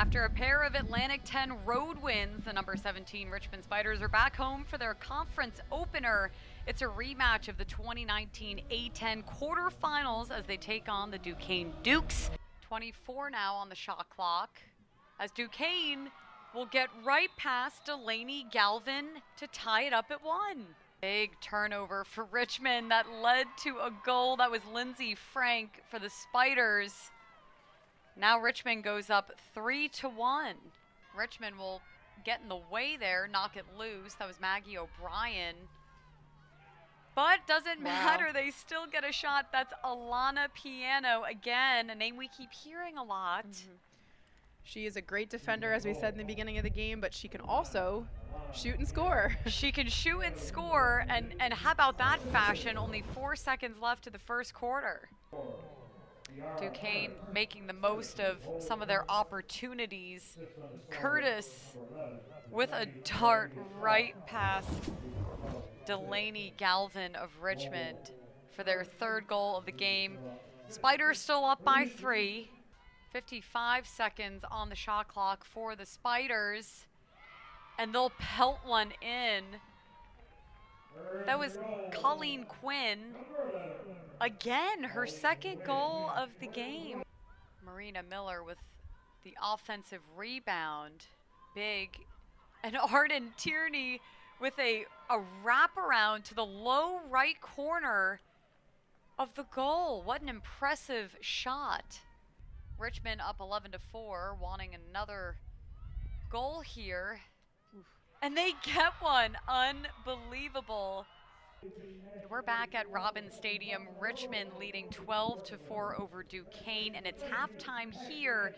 After a pair of Atlantic 10 road wins, the number 17 Richmond Spiders are back home for their conference opener. It's a rematch of the 2019 A10 quarterfinals as they take on the Duquesne Dukes. 24 now on the shot clock as Duquesne will get right past Delaney Galvin to tie it up at one. Big turnover for Richmond that led to a goal. That was Lindsey Frank for the Spiders. Now Richmond goes up three to one. Richmond will get in the way there, knock it loose. That was Maggie O'Brien. But doesn't wow. matter. They still get a shot. That's Alana Piano again, a name we keep hearing a lot. Mm-hmm. She is a great defender, as we said in the beginning of the game, but she can also shoot and score. she can shoot and score, and, and how about that fashion? Only four seconds left to the first quarter. Duquesne making the most of some of their opportunities. Curtis with a dart right past Delaney Galvin of Richmond for their third goal of the game. Spiders still up by three. 55 seconds on the shot clock for the Spiders. And they'll pelt one in. That was Colleen Quinn. Again, her second goal of the game. Marina Miller with the offensive rebound. Big. And Arden Tierney with a, a wraparound to the low right corner of the goal. What an impressive shot. Richmond up 11 to 4, wanting another goal here. And they get one. Unbelievable. We're back at Robins Stadium. Richmond leading 12 to 4 over Duquesne, and it's halftime here.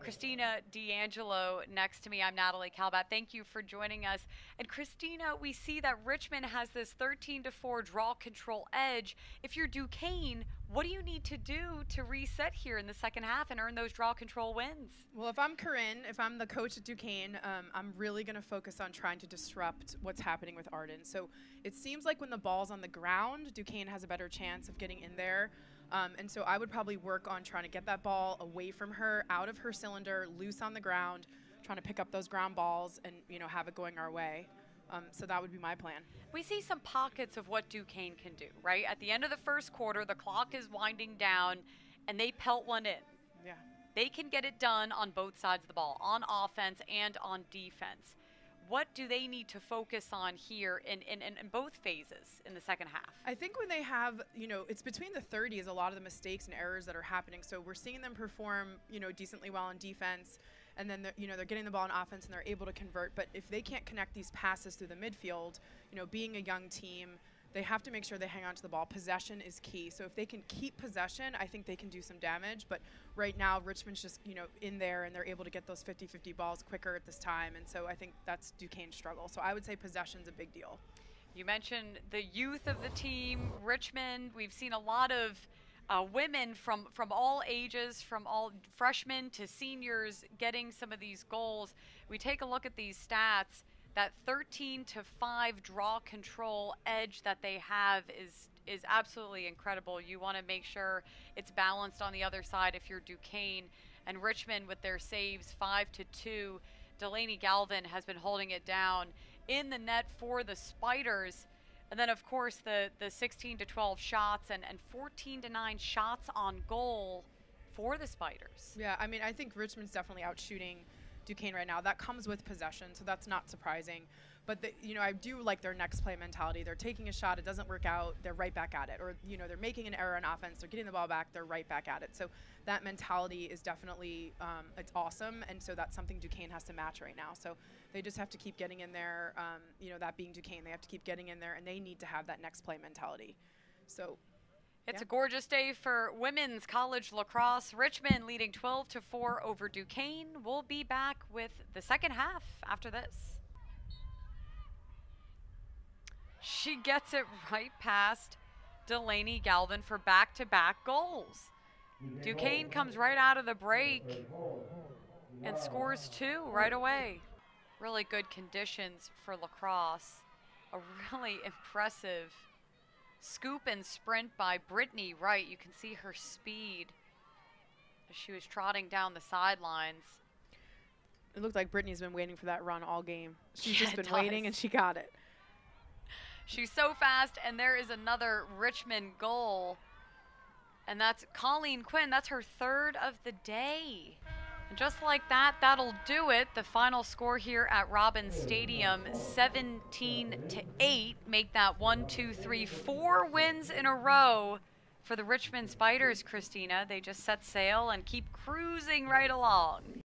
Christina D'Angelo next to me. I'm Natalie Kalibat. Thank you for joining us. And Christina, we see that Richmond has this 13 to 4 draw control edge. If you're Duquesne, what do you need to do to reset here in the second half and earn those draw control wins? Well, if I'm Corinne, if I'm the coach at Duquesne, um, I'm really going to focus on trying to disrupt what's happening with Arden. So it seems like when the ball's on the ground, Duquesne has a better chance of getting in there. Um, and so I would probably work on trying to get that ball away from her, out of her cylinder, loose on the ground, trying to pick up those ground balls and you know have it going our way. Um, so that would be my plan. We see some pockets of what Duquesne can do, right? At the end of the first quarter, the clock is winding down, and they pelt one in. Yeah. They can get it done on both sides of the ball, on offense and on defense. What do they need to focus on here in, in, in, in both phases in the second half? I think when they have, you know, it's between the 30s, a lot of the mistakes and errors that are happening. So we're seeing them perform, you know, decently well on defense and then they're, you know they're getting the ball on offense and they're able to convert. But if they can't connect these passes through the midfield, you know, being a young team, they have to make sure they hang on to the ball. Possession is key. So if they can keep possession, I think they can do some damage. But right now, Richmond's just you know in there and they're able to get those 50-50 balls quicker at this time. And so I think that's Duquesne's struggle. So I would say possession's a big deal. You mentioned the youth of the team, Richmond. We've seen a lot of uh, women from, from all ages, from all freshmen to seniors, getting some of these goals. We take a look at these stats. That 13 to 5 draw control edge that they have is is absolutely incredible. You want to make sure it's balanced on the other side if you're Duquesne and Richmond with their saves 5 to 2. Delaney Galvin has been holding it down in the net for the Spiders. And then, of course, the, the 16 to 12 shots and, and 14 to 9 shots on goal for the Spiders. Yeah, I mean, I think Richmond's definitely out shooting Duquesne right now. That comes with possession, so that's not surprising. But the, you know, I do like their next play mentality. They're taking a shot, it doesn't work out, they're right back at it. Or you know, they're making an error on offense, they're getting the ball back, they're right back at it. So that mentality is definitely um, it's awesome, and so that's something Duquesne has to match right now. So they just have to keep getting in there. Um, you know, that being Duquesne, they have to keep getting in there, and they need to have that next play mentality. So it's yeah. a gorgeous day for women's college lacrosse. Richmond leading 12 to 4 over Duquesne. We'll be back with the second half after this. She gets it right past Delaney Galvin for back-to-back goals. Duquesne comes right out of the break and scores two right away. Really good conditions for lacrosse. A really impressive Scoop and sprint by Brittany Wright. You can see her speed as she was trotting down the sidelines. It looked like Brittany's been waiting for that run all game. She's Yeah, just been waiting and she got it. She's so fast, and there is another Richmond goal. And that's Colleen Quinn. That's her third of the day. And just like that, that'll do it. The final score here at Robins Stadium 17 to 8. Make that one, two, three, four wins in a row for the Richmond Spiders, Christina. They just set sail and keep cruising right along.